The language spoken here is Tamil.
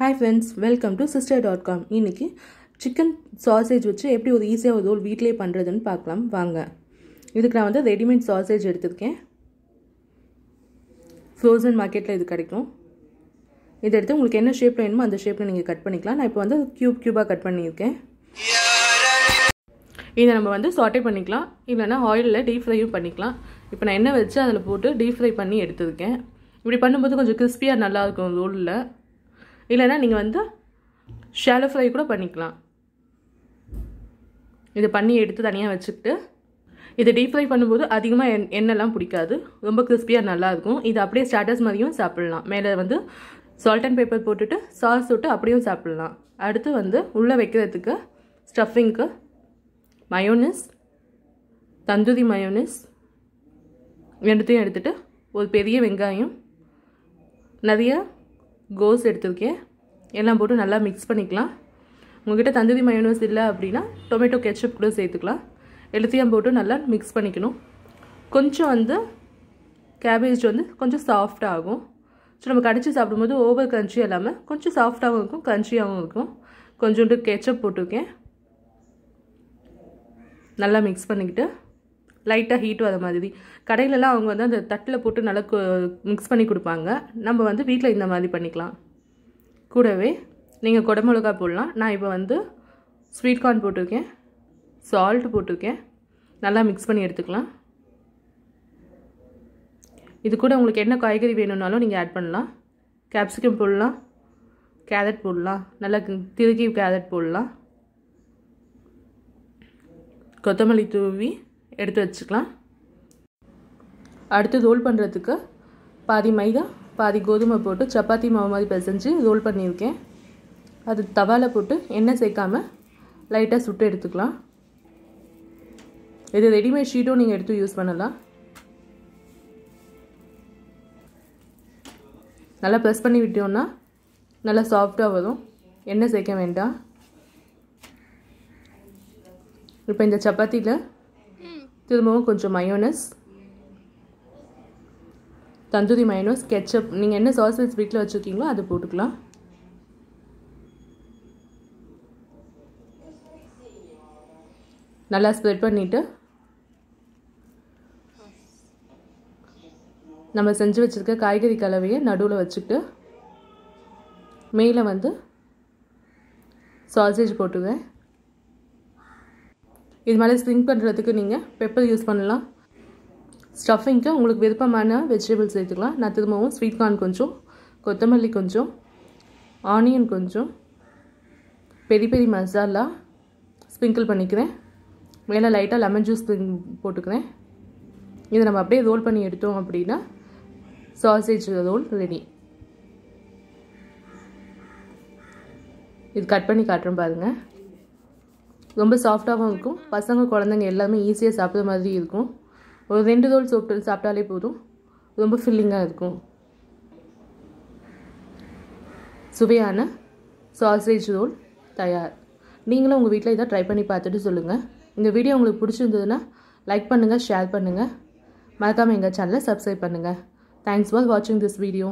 Hi friends welcome to sister dot com இன்றைக்கி சிக்கன் சாசேஜ் வச்சு எப்படி ஒரு ஈஸியாக ஒரு ரோல் வீட்டிலே பண்ணுறதுன்னு பார்க்கலாம். வாங்க. இதுக்கு நான் வந்து ரெடிமேட் சாசேஜ் எடுத்திருக்கேன். ஃப்ரோசன் மார்க்கெட்டில் இது கிடைக்கும். இதை எடுத்து உங்களுக்கு என்ன ஷேப்பில் வேணுமோ அந்த ஷேப்பில் நீங்கள் கட் பண்ணிக்கலாம். நான் இப்போ வந்து க்யூப் க்யூபாக கட் பண்ணியிருக்கேன். இதை நம்ம வந்து சாட்டே பண்ணிக்கலாம். இல்லைனா ஆயிலில் டீப் ஃப்ரையும் பண்ணிக்கலாம். இப்போ நான் எண்ணெய் வச்சு அதில் போட்டு டீப் ஃப்ரை பண்ணி எடுத்திருக்கேன். இப்படி பண்ணும்போது கொஞ்சம் கிறிஸ்பியாக நல்லாயிருக்கும் ரோலில் இல்லைனா நீங்கள் வந்து ஷேலோ ஃப்ரை கூட பண்ணிக்கலாம். இதை பண்ணி எடுத்து தனியாக வச்சுக்கிட்டு இதை டீப் ஃப்ரை பண்ணும்போது அதிகமாக எண் எண்ணெய்லாம் பிடிக்காது. ரொம்ப கிறிஸ்பியாக நல்லாயிருக்கும் இது அப்படியே ஸ்டாட்டஸ் மாதிரியும் சாப்பிட்லாம். மேலே வந்து சால்ட் அண்ட் பேப்பர் போட்டுட்டு சாஸ் விட்டு அப்படியும் சாப்பிட்லாம். அடுத்து வந்து உள்ளே வைக்கிறதுக்கு ஸ்டஃபிங்க்கு மயோனிஸ் தந்தூரி மயோனிஸ் ரெண்டுத்தையும் எடுத்துகிட்டு ஒரு பெரிய வெங்காயம் நிறைய கோஸ் எடுத்துருக்கேன். எல்லாம் போட்டு நல்லா மிக்ஸ் பண்ணிக்கலாம். உங்கள்கிட்ட தந்தூரி மயோனஸ் இல்லை அப்படின்னா டொமேட்டோ கெச்சப் கூட சேர்த்துக்கலாம். எல்லாத்தையும் போட்டு நல்லா மிக்ஸ் பண்ணிக்கணும். கொஞ்சம் வந்து கேபேஜ் வந்து கொஞ்சம் சாஃப்டாக ஆகும். ஸோ நம்ம கடிச்சு சாப்பிடும்போது ஓவர் கன்ச்சி இல்லாமல் கொஞ்சம் சாஃப்டாகவும் இருக்கும் க்ரன்ச்சியாகவும் இருக்கும். கொஞ்சோண்டு கெச்சப் போட்டிருக்கேன். நல்லா மிக்ஸ் பண்ணிக்கிட்டு லைட்டாக ஹீட்டும் அது மாதிரி. கடையிலலாம் அவங்க வந்து அந்த தட்டில் போட்டு நல்லா மிக்ஸ் பண்ணி கொடுப்பாங்க. நம்ம வந்து வீட்டில் இந்த மாதிரி பண்ணிக்கலாம். கூடவே நீங்கள் குடமிளகா போடலாம். நான் இப்போ வந்து ஸ்வீட் கார்ன் போட்டிருக்கேன். சால்ட் போட்டிருக்கேன். நல்லா மிக்ஸ் பண்ணி எடுத்துக்கலாம். இது கூட உங்களுக்கு என்ன காய்கறி வேணும்னாலும் நீங்கள் ஆட் பண்ணலாம். கேப்சிகம் போடலாம். கேரட் போடலாம். நல்லா திருக்கி கேரட் போடலாம். கொத்தமல்லி தூவி எடுத்து வச்சுக்கலாம். அடுத்து ரோல் பண்ணுறதுக்கு பாதி மைதா பாதி கோதுமை போட்டு சப்பாத்தி மாவு மாதிரி பிசைஞ்சு ரோல் பண்ணியிருக்கேன். அது தவாவில் போட்டு எண்ணெய் சேர்க்காம லைட்டாக சுட்டு எடுத்துக்கலாம். இது ரெடிமேட் ஷீட்டும் நீங்கள் எடுத்து யூஸ் பண்ணலாம். நல்லா ப்ரெஸ் பண்ணி விட்டோம்னா நல்லா சாஃப்டாக வரும். எண்ணெய் சேர்க்க வேண்டாம். இப்போ இந்த சப்பாத்தியில் திரும்பவும் கொஞ்சம் மயோனஸ் தந்தூரி மயோனஸ் கெச்சப் நீங்கள் என்ன சாசேஜ் வீட்டில் வச்சுருக்கீங்களோ அதை போட்டுக்கலாம். நல்லா ஸ்ப்ரெட் பண்ணிவிட்டு நம்ம செஞ்சு வச்சுருக்க காய்கறி கலவையை நடுவில் வச்சுட்டு மேலே வந்து சாசேஜ் போட்டுவேன் இது மாதிரி ஸ்ப்ரிங் பண்ணுறதுக்கு நீங்கள் பெப்பர் யூஸ் பண்ணலாம். ஸ்டஃபிங்க்கு உங்களுக்கு விருப்பமான வெஜிடபிள்ஸ் சேர்த்துக்கலாம் நான் திரும்பவும் ஸ்வீட் கார்ன் கொஞ்சம் கொத்தமல்லி கொஞ்சம் ஆனியன் கொஞ்சம் பெரி பெரி மசாலா ஸ்ப்ரிங்கிள் பண்ணிக்கிறேன். மேலே லைட்டாக லெமன் ஜூஸ் போட்டுக்கிறேன். இதை நம்ம அப்படியே ரோல் பண்ணி எடுத்தோம் அப்படின்னா சாசேஜ் ரோல் ரெடி இது கட் பண்ணி காட்டுறோம் பாருங்கள் ரொம்ப சாஃப்டாகவும் இருக்கும். பசங்க குழந்தைங்க எல்லாமே ஈஸியாக சாப்பிட்ற மாதிரி இருக்கும். ஒரு ரெண்டு ரோல் சாப்பிட்டு சாப்பிட்டாலே போதும். ரொம்ப ஃபில்லிங்காக இருக்கும். சுவையான சாசேஜ் ரோல் தயார். நீங்களும் உங்கள் வீட்டில் இதை ட்ரை பண்ணி பார்த்துட்டு சொல்லுங்கள் இந்த வீடியோ உங்களுக்கு பிடிச்சிருந்ததுன்னா லைக் பண்ணுங்கள் ஷேர் பண்ணுங்கள் மறக்காமல் எங்கள் சேனலை சப்ஸ்கிரைப் பண்ணுங்கள் தேங்க்ஸ் ஃபார் வாட்சிங் திஸ் வீடியோ